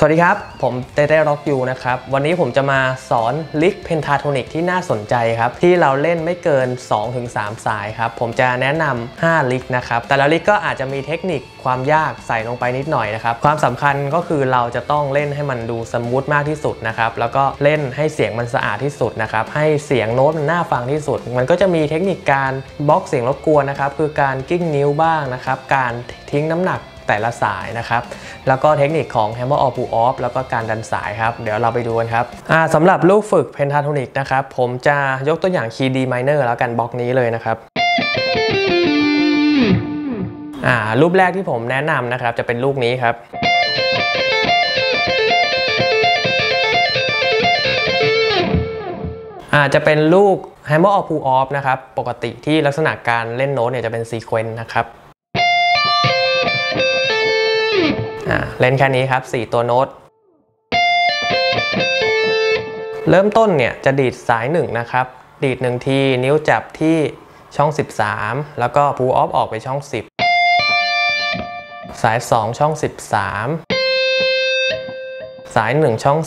สวัสดีครับ ผมเต้เต้ Rock You นะครับ วันนี้ผมจะมาสอน lick Pentatonic ที่น่าสนใจครับ ที่เราเล่นไม่เกิน 2-3 สายครับ ผมจะแนะนำ5 lick นะครับ แต่ละ lick ก็อาจจะมีเทคนิคความยากใส่ลงไปนิดหน่อยนะครับ ความสำคัญก็คือเราจะต้องเล่นให้มันดู smooth มากที่สุดนะครับ แล้วก็เล่นให้เสียงมันสะอาดที่สุดนะครับ ให้เสียงโน้ตมันน่าฟังที่สุด มันก็จะมีเทคนิคการบล็อกเสียงรบกวนนะครับ คือการกลิ้งนิ้วบ้างนะครับ การทิ้งน้ำหนัก แต่ละสายนะครับ แล้วก็เทคนิคของ Hammer on Pull Off แล้วก็การดันสายครับ เดี๋ยวเราไปดูกันครับสำหรับลูกฝึก Pentatonic นะครับ ผมจะยกตัวอย่างคีย์ D minor แล้วกันบล็อกนี้เลยนะครับรูปแรกที่ผมแนะนำนะครับ จะเป็นลูกนี้ครับอาจจะเป็นลูก Hammer on Pull Off นะครับ ปกติที่ลักษณะการเล่นโน้ตเนี่ยจะเป็น sequence นะครับ เล่นแค่นี้ครับ 4 ตัวโน้ต เริ่มต้นเนี่ยจะดีดสาย 1 นะครับ ดีด 1 ที นิ้วจับที่ช่อง 13 แล้วก็พูออฟออกไปช่อง 10 สาย 2 ช่อง 13 สาย 1 ช่อง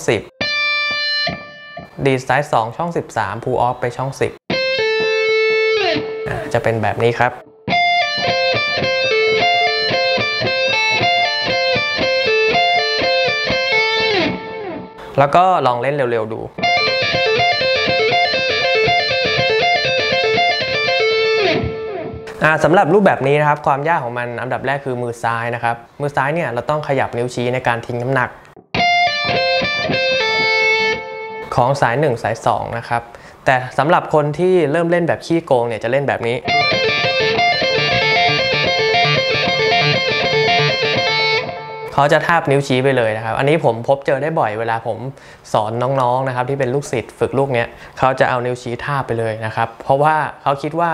10 ดีดสาย 2 ช่อง 13พูออฟไปช่อง 10 จะเป็นแบบนี้ครับ แล้วก็ลองเล่นเร็วๆดู สำหรับรูปแบบนี้นะครับ ความยากของมันอันดับแรกคือมือซ้ายนะครับ มือซ้ายเนี่ยเราต้องขยับนิ้วชี้ในการทิ้งน้ำหนัก ของสาย 1 สาย 2 นะครับ แต่สำหรับคนที่เริ่มเล่นแบบขี้โกงเนี่ยจะเล่นแบบนี้ เขาจะทาบนิ้วชี้ไปเลยนะครับ อันนี้ผมพบเจอได้บ่อยเวลาผมสอนน้องๆนะครับ ที่เป็นลูกศิษย์ฝึกลูกเนี้ยเขาจะเอานิ้วชี้ทาบไปเลยนะครับ เพราะว่าเขาคิดว่า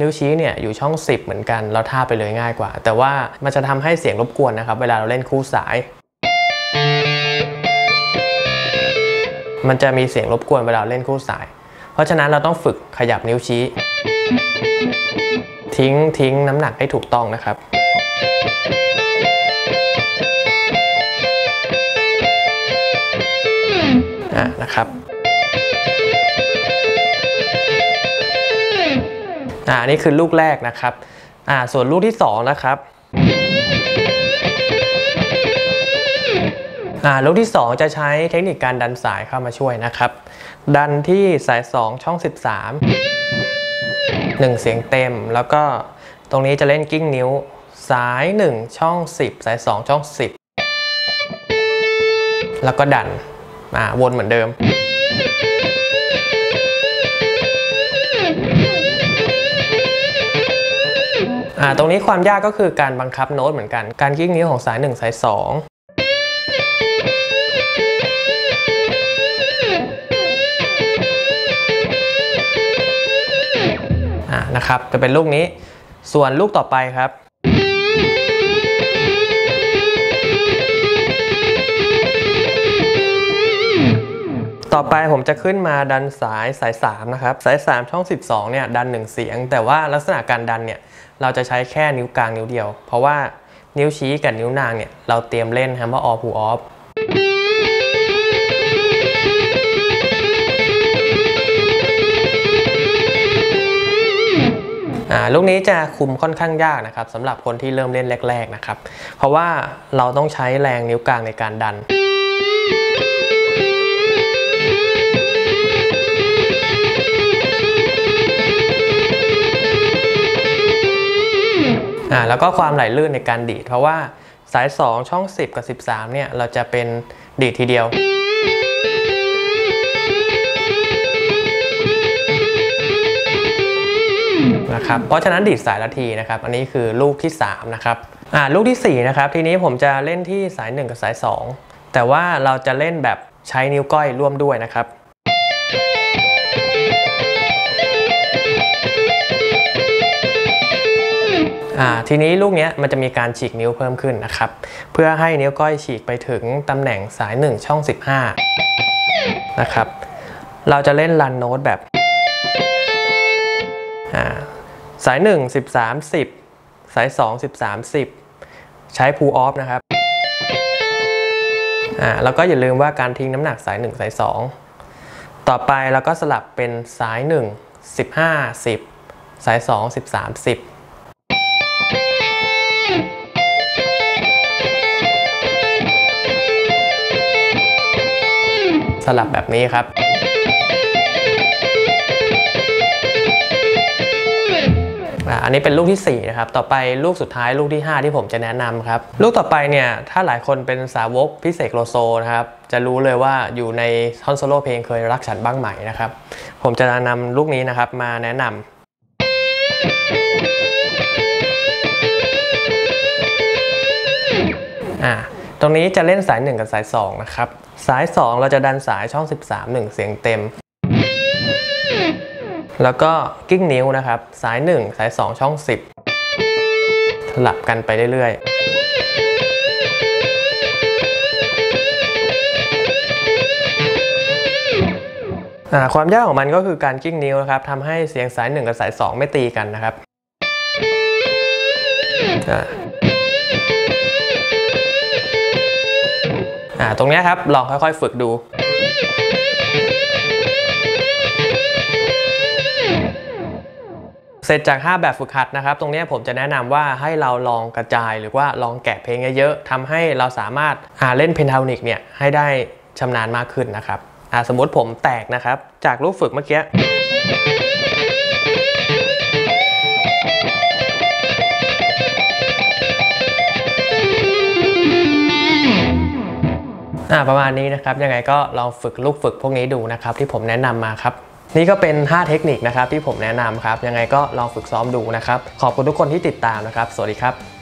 นิ้วชี้เนี่ยอยู่ช่อง 10 เหมือนกันเราทาบไปเลยง่ายกว่า แต่ว่ามันจะทำให้เสียงรบกวนนะครับ เวลาเราเล่นคู่สาย มันจะมีเสียงรบกวนเวลาเล่นคู่สาย เพราะฉะนั้นเราต้องฝึกขยับนิ้วชี้ ทิ้งทิ้งน้ำหนักให้ถูกต้องนะครับ นะครับอ่านี่คือลูกแรกนะครับอ่าส่วนลูกที่2นะครับอ่าลูกที่ 2 จะใช้เทคนิคการดันสายเข้ามาช่วยนะครับ ดันที่สาย 2 ช่อง 13 1 เสียงเต็ม แล้วก็ตรงนี้จะเล่นกิ้งนิ้วสาย 1 ช่อง 10 สาย 2 ช่อง 10 แล้วก็ดัน อ่าวนเหมือนเดิมอ่าตรงนี้ความยากก็คือการบังคับโน้ตเหมือนกัน การกิ้งนิ้วของสาย 1 สาย2อ่านะครับจะเป็นลูกนี้ส่วนลูกต่อไปครับ ต่อไปผมจะขึ้นมาดันสายสาย 3 นะครับ สาย 3 ช่อง 12 เนี่ยดัน 1 เสียง แต่ว่าลักษณะการดันเนี่ยเราจะใช้แค่นิ้วกลางนิ้วเดียว เพราะว่านิ้วชี้กับนิ้วนางเนี่ยเราเตรียมเล่น Hammer or Pull Off ลูกนี้จะคุมค่อนข้างยากนะครับสำหรับคนที่เริ่มเล่นแรก ๆนะครับ เพราะว่าเราต้องใช้แรงนิ้วกลางในการดัน อ่าแล้วก็ความไหลลื่นในการดีด เพราะว่าสาย 2 ช่อง 10 กับ 13 เนี่ย เราจะเป็นดีดทีเดียว นะครับ เพราะฉะนั้นดีดสายละทีนะครับ อันนี้คือลูกที่ 3 นะครับ อ่า ลูกที่ 4 นะครับ ทีนี้ผมจะเล่นที่สาย 1 กับสาย 2 แต่ว่าเราจะเล่นแบบใช้นิ้วก้อยร่วมด้วยนะครับ ทีนี้ลูกนี้มันจะมีการฉีกนิ้วเพิ่มขึ้นนะครับ เพื่อให้นิ้วก้อยฉีกไปถึงตำแหน่งสาย 1 ช่อง 15 นะครับ เราจะเล่นรันโน้ตแบบสาย 1 13 10 สาย 2 13 10 ใช้ pull off นะครับแล้วก็อย่าลืมว่าการทิ้งน้ำหนักสาย 1 สาย 2 ต่อไปเราก็สลับเป็นสาย 1 15 10 สาย 2 13 10 สลับแบบนี้ครับอะอันนี้เป็นลูกที่ 4 นะครับ ต่อไปลูกสุดท้ายลูกที่ 5 ที่ผมจะแนะนำครับ ลูกต่อไปเนี่ย ถ้าหลายคนเป็นสาวกพิเศษโลโซนะครับ จะรู้เลยว่าอยู่ในท่อนโซโล่เพลงเคยรักฉันบ้างไหมนะครับ ผมจะนำลูกนี้นะครับมาแนะนำอ่าตรงนี้จะเล่นสาย 1 กับสาย 2 นะครับ สาย 2 เราจะดันสายช่อง 13 1 เสียงเต็ม แล้วก็กิ้งนิ้วนะครับ สาย 1 สาย 2 ช่อง 10 สลับกันไปเรื่อยๆความยากของมันก็คือการกิ้งนิ้วนะครับทำให้เสียงสาย 1 กับสาย 2 ไม่ตีกันนะครับ อ่าตรงเนี้ยครับลองค่อยๆ ฝึกดูเสร็จจาก 5 แบบฝึกหัดนะครับ ตรงนี้ผมจะแนะนำว่าให้เราลองกระจายหรือว่าลองแกะเพลงเยอะๆทำให้เราสามารถาเล่นเพนทานิกเนี่ยให้ได้ชำนาญมากขึ้นนะครับอ่าสมมุติผมแตกนะครับ จากลูกฝึกเมื่อกี้ ประมาณนี้นะครับยังไงก็ลองฝึกลูกฝึกพวกนี้ดูนะครับที่ผมแนะนำมาครับนี่ก็เป็น 5 เทคนิคนะครับที่ผมแนะนำครับยังไงก็ลองฝึกซ้อมดูนะครับขอบคุณทุกคนที่ติดตามนะครับ สวัสดีครับ